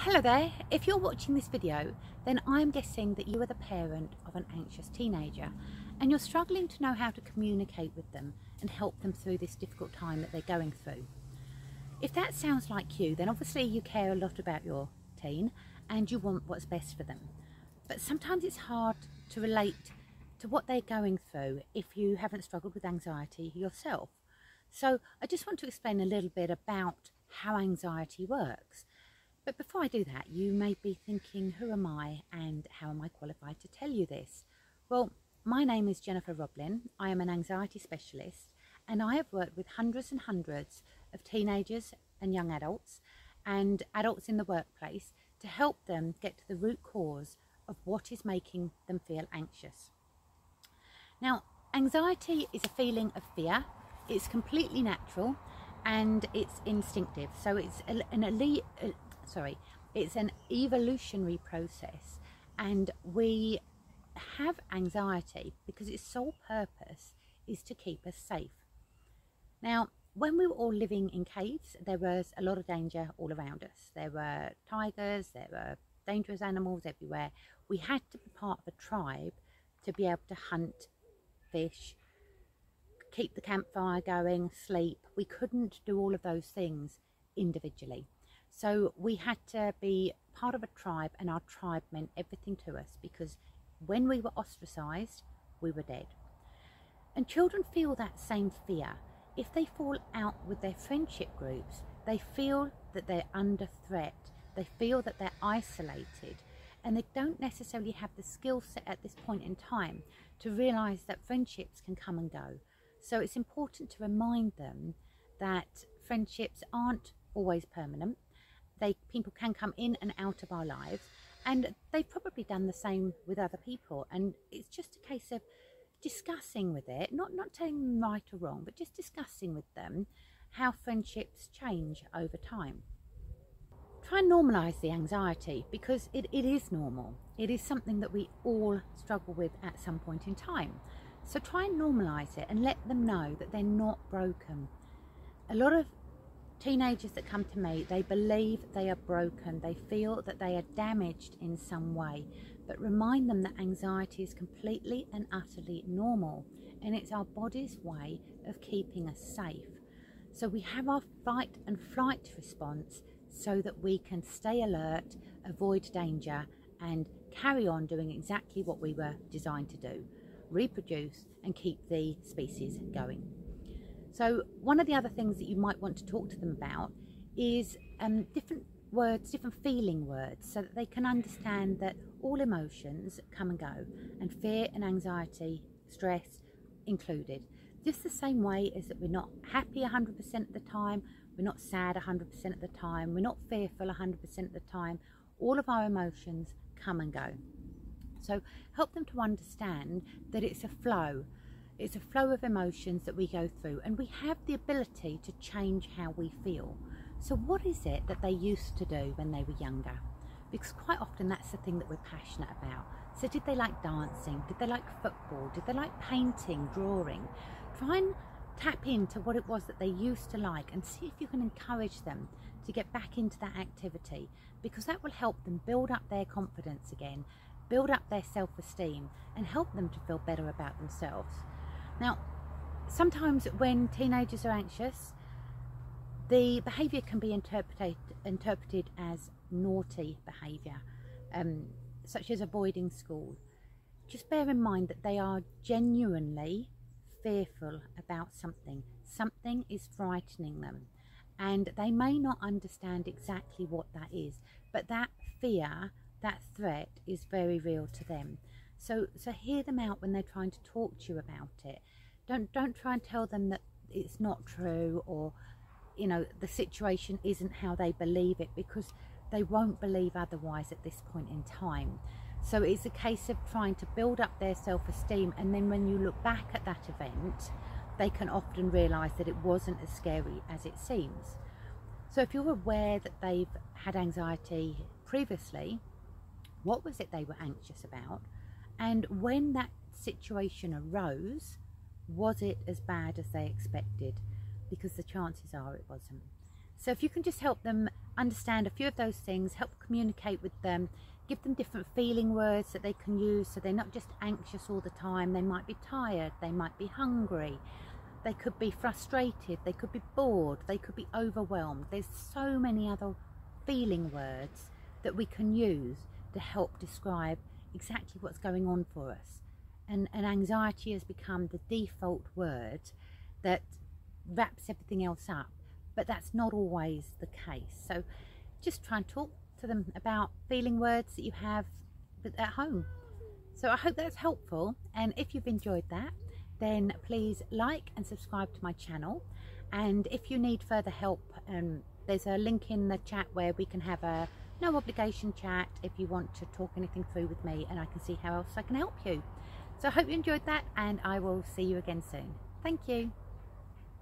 Hello there, if you're watching this video then I'm guessing that you are the parent of an anxious teenager and you're struggling to know how to communicate with them and help them through this difficult time that they're going through. If that sounds like you then obviously you care a lot about your teen and you want what's best for them. But sometimes it's hard to relate to what they're going through if you haven't struggled with anxiety yourself. So I just want to explain a little bit about how anxiety works but before I do that, you may be thinking, who am I and how am I qualified to tell you this? Well, my name is Jennifer Roblin. I am an anxiety specialist and I have worked with hundreds and hundreds of teenagers and young adults and adults in the workplace to help them get to the root cause of what is making them feel anxious. Now, anxiety is a feeling of fear. It's completely natural and it's instinctive. So it's an elite, sorry, it's an evolutionary process and we have anxiety because its sole purpose is to keep us safe. Now, when we were all living in caves, there was a lot of danger all around us. There were tigers, there were dangerous animals everywhere. We had to be part of a tribe to be able to hunt, fish, keep the campfire going, sleep. We couldn't do all of those things individually. So we had to be part of a tribe and our tribe meant everything to us because when we were ostracised, we were dead. And children feel that same fear. If they fall out with their friendship groups, they feel that they're under threat. They feel that they're isolated and they don't necessarily have the skill set at this point in time to realise that friendships can come and go. So it's important to remind them that friendships aren't always permanent they people can come in and out of our lives and they've probably done the same with other people. And it's just a case of discussing with it not not telling them right or wrong but just discussing with them how friendships change over time. Try and normalize the anxiety because it, it is normal. It is something that we all struggle with at some point in time. So try and normalize it and let them know that they're not broken. A lot of teenagers that come to me, they believe they are broken, they feel that they are damaged in some way, but remind them that anxiety is completely and utterly normal and it's our body's way of keeping us safe. So we have our fight and flight response so that we can stay alert, avoid danger, and carry on doing exactly what we were designed to do reproduce and keep the species going. So one of the other things that you might want to talk to them about is um, different words, different feeling words, so that they can understand that all emotions come and go, and fear and anxiety, stress included. Just the same way as that we're not happy 100% of the time, we're not sad 100% of the time, we're not fearful 100% of the time. All of our emotions come and go. So help them to understand that it's a flow it's a flow of emotions that we go through and we have the ability to change how we feel. So what is it that they used to do when they were younger? Because quite often that's the thing that we're passionate about. So did they like dancing? Did they like football? Did they like painting, drawing? Try and tap into what it was that they used to like and see if you can encourage them to get back into that activity because that will help them build up their confidence again, build up their self-esteem and help them to feel better about themselves. Now, sometimes when teenagers are anxious, the behaviour can be interpreted, interpreted as naughty behaviour, um, such as avoiding school. Just bear in mind that they are genuinely fearful about something. Something is frightening them and they may not understand exactly what that is, but that fear, that threat is very real to them. So, so hear them out when they're trying to talk to you about it. Don't don't try and tell them that it's not true or you know the situation isn't how they believe it because they won't believe otherwise at this point in time. So it's a case of trying to build up their self-esteem and then when you look back at that event, they can often realise that it wasn't as scary as it seems. So if you're aware that they've had anxiety previously, what was it they were anxious about? And when that situation arose, was it as bad as they expected? Because the chances are it wasn't. So if you can just help them understand a few of those things, help communicate with them, give them different feeling words that they can use so they're not just anxious all the time. They might be tired, they might be hungry, they could be frustrated, they could be bored, they could be overwhelmed. There's so many other feeling words that we can use to help describe exactly what's going on for us. And, and anxiety has become the default word that wraps everything else up, but that's not always the case. So just try and talk to them about feeling words that you have at home. So I hope that's helpful. And if you've enjoyed that, then please like and subscribe to my channel. And if you need further help, um, there's a link in the chat where we can have a no obligation chat if you want to talk anything through with me and I can see how else I can help you. So I hope you enjoyed that and I will see you again soon. Thank you.